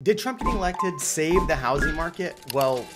Did Trump getting elected save the housing market? Well,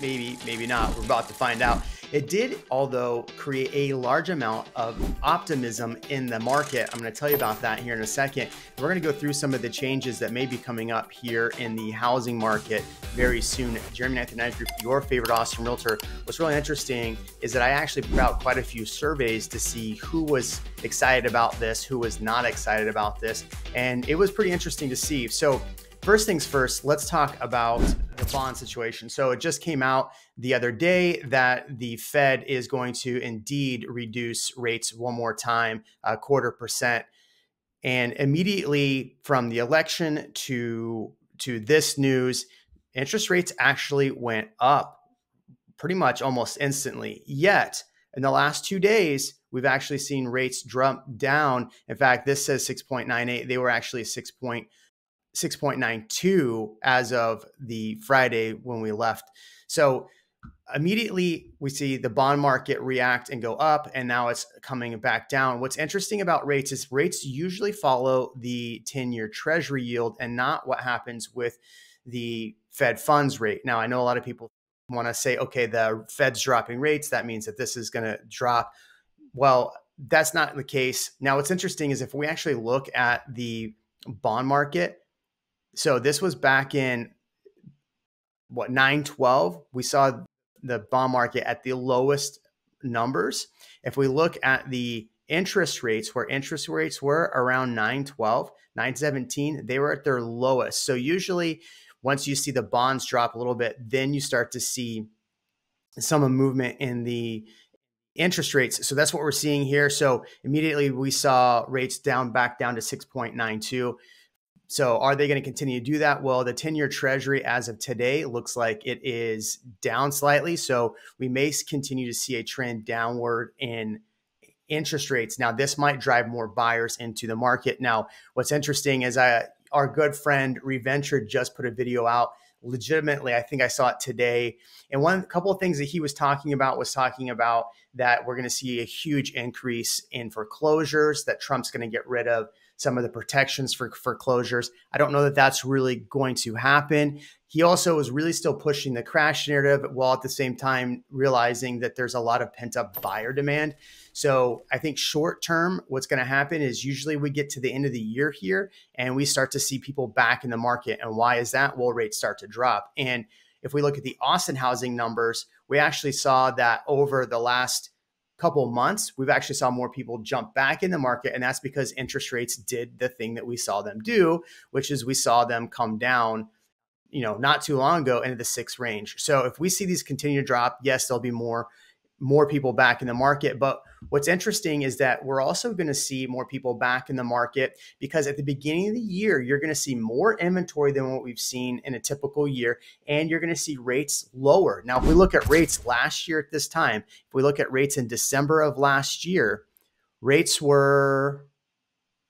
maybe, maybe not. We're about to find out. It did, although, create a large amount of optimism in the market. I'm going to tell you about that here in a second. We're going to go through some of the changes that may be coming up here in the housing market very soon. Jeremy Knight, the Knight Group, your favorite Austin realtor. What's really interesting is that I actually put out quite a few surveys to see who was excited about this, who was not excited about this. And it was pretty interesting to see. So, First things first, let's talk about the bond situation. So it just came out the other day that the Fed is going to indeed reduce rates one more time, a quarter percent. And immediately from the election to to this news, interest rates actually went up pretty much almost instantly. Yet in the last two days, we've actually seen rates drop down. In fact, this says 6.98. They were actually 6. 6.92 as of the Friday when we left. So immediately we see the bond market react and go up and now it's coming back down. What's interesting about rates is rates usually follow the 10-year treasury yield and not what happens with the Fed funds rate. Now I know a lot of people want to say okay the Fed's dropping rates that means that this is going to drop. Well, that's not the case. Now what's interesting is if we actually look at the bond market so this was back in what 912 we saw the bond market at the lowest numbers. If we look at the interest rates where interest rates were around 912 917 they were at their lowest. So usually once you see the bonds drop a little bit then you start to see some movement in the interest rates. So that's what we're seeing here. So immediately we saw rates down back down to 6.92 so are they going to continue to do that? Well, the 10 year treasury as of today looks like it is down slightly. So we may continue to see a trend downward in interest rates. Now, this might drive more buyers into the market. Now, what's interesting is I, our good friend Reventure just put a video out legitimately i think i saw it today and one couple of things that he was talking about was talking about that we're going to see a huge increase in foreclosures that trump's going to get rid of some of the protections for foreclosures. I don't know that that's really going to happen. He also was really still pushing the crash narrative while at the same time realizing that there's a lot of pent up buyer demand. So I think short term, what's going to happen is usually we get to the end of the year here and we start to see people back in the market. And why is that? Well, rates start to drop. And if we look at the Austin housing numbers, we actually saw that over the last couple months, we've actually saw more people jump back in the market. And that's because interest rates did the thing that we saw them do, which is we saw them come down, you know, not too long ago into the six range. So if we see these continue to drop, yes, there'll be more more people back in the market. But what's interesting is that we're also going to see more people back in the market because at the beginning of the year, you're going to see more inventory than what we've seen in a typical year, and you're going to see rates lower. Now, if we look at rates last year at this time, if we look at rates in December of last year, rates were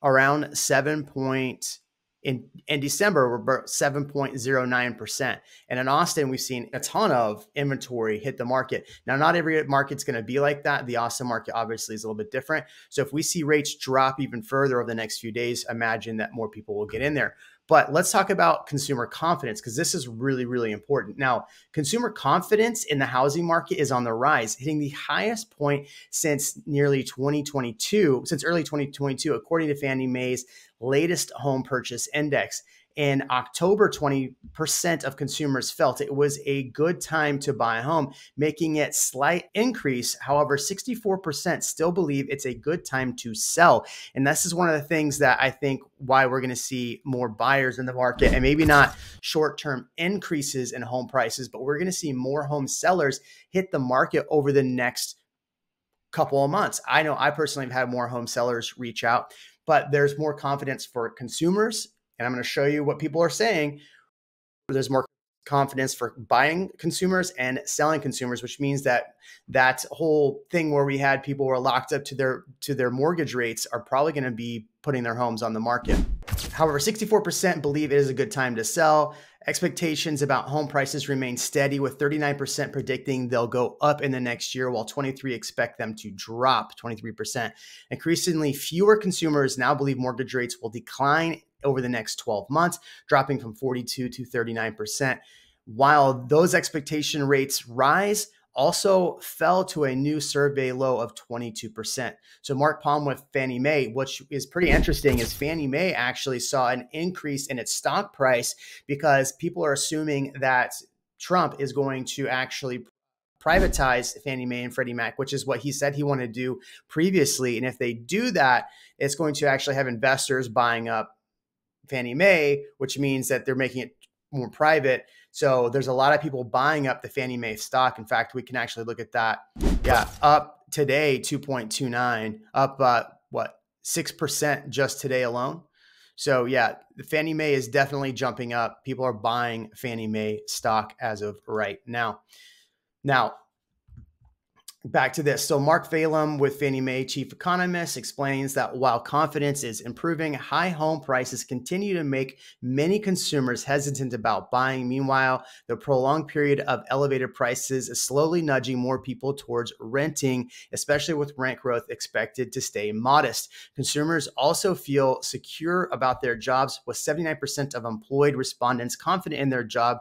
around 7 in in December we're about 7.09%. And in Austin, we've seen a ton of inventory hit the market. Now, not every market's going to be like that. The Austin market obviously is a little bit different. So if we see rates drop even further over the next few days, imagine that more people will get in there. But let's talk about consumer confidence because this is really, really important. Now, consumer confidence in the housing market is on the rise, hitting the highest point since nearly 2022, since early 2022, according to Fannie Mae's latest home purchase index. In October, 20% of consumers felt it was a good time to buy a home, making it slight increase. However, 64% still believe it's a good time to sell. And this is one of the things that I think why we're going to see more buyers in the market and maybe not short-term increases in home prices, but we're going to see more home sellers hit the market over the next couple of months. I know I personally have had more home sellers reach out, but there's more confidence for consumers and I'm going to show you what people are saying. There's more confidence for buying consumers and selling consumers which means that that whole thing where we had people were locked up to their to their mortgage rates are probably going to be putting their homes on the market. However 64% believe it is a good time to sell. Expectations about home prices remain steady with 39% predicting they'll go up in the next year while 23 expect them to drop 23% increasingly fewer consumers now believe mortgage rates will decline over the next 12 months, dropping from 42 to 39%. While those expectation rates rise, also fell to a new survey low of 22%. So Mark Palim with Fannie Mae, which is pretty interesting, is Fannie Mae actually saw an increase in its stock price because people are assuming that Trump is going to actually privatize Fannie Mae and Freddie Mac, which is what he said he wanted to do previously. And if they do that, it's going to actually have investors buying up Fannie Mae, which means that they're making it more private. So there's a lot of people buying up the Fannie Mae stock. In fact, we can actually look at that. Yeah, up today 2.29, up uh, what 6% just today alone. So yeah, the Fannie Mae is definitely jumping up. People are buying Fannie Mae stock as of right now. Now, back to this. So, Mark Phelan with Fannie Mae chief economist explains that while confidence is improving, high home prices continue to make many consumers hesitant about buying. Meanwhile, the prolonged period of elevated prices is slowly nudging more people towards renting, especially with rent growth expected to stay modest. Consumers also feel secure about their jobs, with 79% of employed respondents confident in their job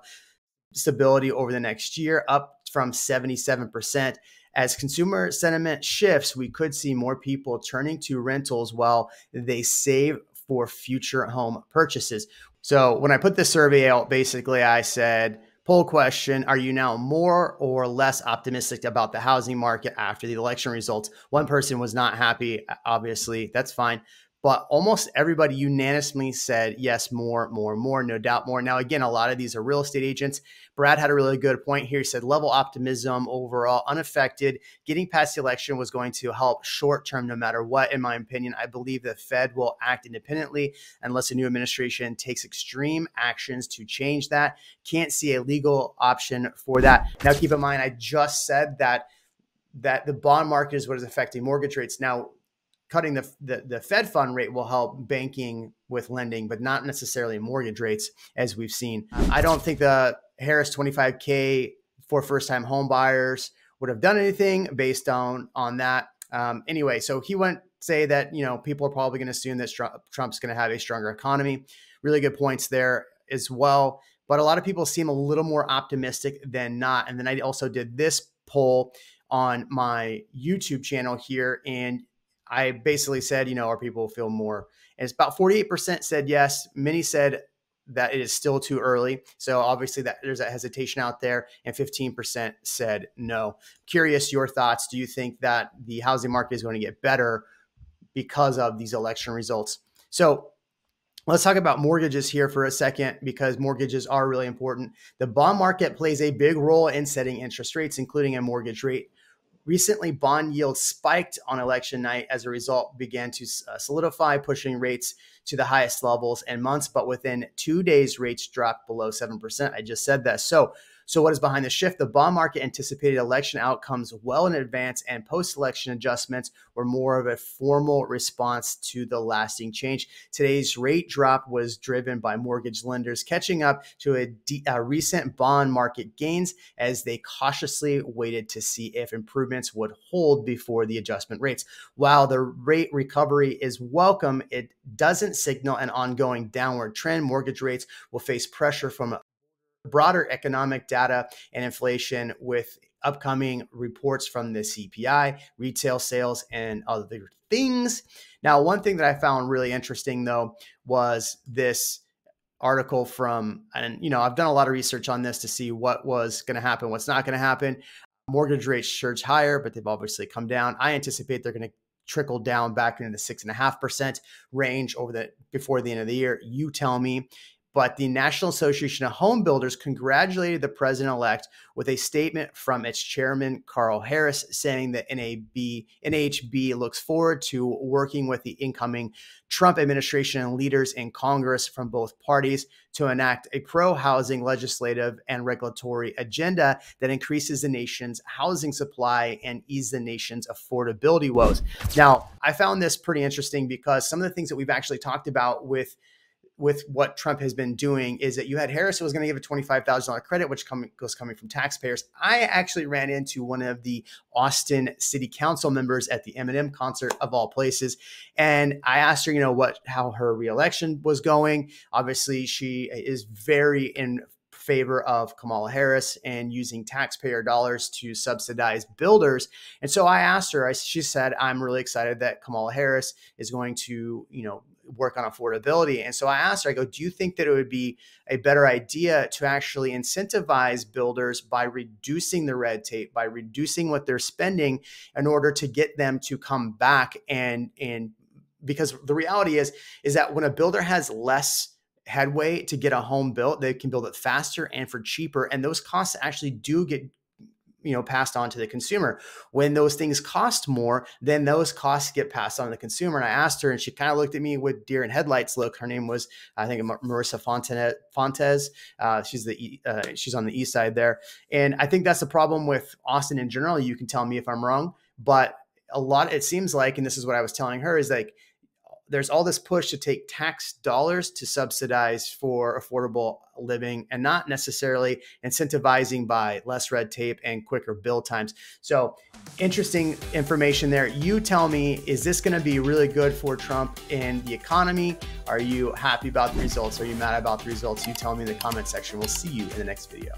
stability over the next year, up from 77%. As consumer sentiment shifts, we could see more people turning to rentals while they save for future home purchases. So, when I put this survey out, basically I said, poll question Are you now more or less optimistic about the housing market after the election results? One person was not happy, obviously. That's fine but almost everybody unanimously said yes, more, more, more, no doubt more. Now, again, a lot of these are real estate agents. Brad had a really good point here. He said level optimism overall, unaffected. Getting past the election was going to help short term, no matter what. In my opinion, I believe the Fed will act independently unless a new administration takes extreme actions to change that. Can't see a legal option for that. Now, keep in mind, I just said that that the bond market is what is affecting mortgage rates. Now, cutting the, the, the Fed fund rate will help banking with lending, but not necessarily mortgage rates, as we've seen. I don't think the Harris 25K for first time home buyers would have done anything based on on that. Um, anyway, so he went say that you know people are probably going to assume that Trump's going to have a stronger economy. Really good points there as well. But a lot of people seem a little more optimistic than not. And then I also did this poll on my YouTube channel here, and I basically said, you know, are people feel more? And it's about 48% said yes. Many said that it is still too early. So obviously that there's a hesitation out there and 15% said no. Curious your thoughts. Do you think that the housing market is going to get better because of these election results? So Let's talk about mortgages here for a second because mortgages are really important. The bond market plays a big role in setting interest rates, including a mortgage rate. Recently, bond yields spiked on election night as a result, began to uh, solidify, pushing rates to the highest levels in months. But within two days, rates dropped below 7%. I just said that. So so, what is behind the shift? The bond market anticipated election outcomes well in advance, and post election adjustments were more of a formal response to the lasting change. Today's rate drop was driven by mortgage lenders catching up to a, de- a recent bond market gains as they cautiously waited to see if improvements would hold before the adjustment rates. While the rate recovery is welcome, it doesn't signal an ongoing downward trend. Mortgage rates will face pressure from broader economic data and inflation with upcoming reports from the CPI, retail sales, and other things. Now, one thing that I found really interesting though was this article from, and you know, I've done a lot of research on this to see what was going to happen, what's not going to happen. Mortgage rates surge higher, but they've obviously come down. I anticipate they're going to trickle down back into the six and a half percent range over the before the end of the year. You tell me but the National Association of Home Builders congratulated the president elect with a statement from its chairman, Carl Harris, saying that NAB, NAHB looks forward to working with the incoming Trump administration and leaders in Congress from both parties to enact a pro housing legislative and regulatory agenda that increases the nation's housing supply and ease the nation's affordability woes. Now, I found this pretty interesting because some of the things that we've actually talked about with with what Trump has been doing is that you had Harris who was going to give a $25,000 credit, which come, was coming from taxpayers. I actually ran into one of the Austin City Council members at the Eminem concert of all places. And I asked her, you know, what, how her reelection was going. Obviously, she is very in favor of Kamala Harris and using taxpayer dollars to subsidize builders. And so I asked her, I, she said, I'm really excited that Kamala Harris is going to, you know, work on affordability. And so I asked her, I go, do you think that it would be a better idea to actually incentivize builders by reducing the red tape, by reducing what they're spending in order to get them to come back and and because the reality is is that when a builder has less headway to get a home built, they can build it faster and for cheaper. And those costs actually do get you know passed on to the consumer. When those things cost more then those costs get passed on to the consumer. And i asked her and she kind of looked at me with deer in headlights look. Her name was i think marissa fontes. Uh, she's the uh, she's on the east side there. And i think that's the problem with austin in general. You can tell me if i'm wrong but a lot it seems like and this is what i was telling her is like there's all this push to take tax dollars to subsidize for affordable living and not necessarily incentivizing by less red tape and quicker build times. So, interesting information there. You tell me, is this going to be really good for Trump in the economy? Are you happy about the results? Are you mad about the results? You tell me in the comment section. We'll see you in the next video.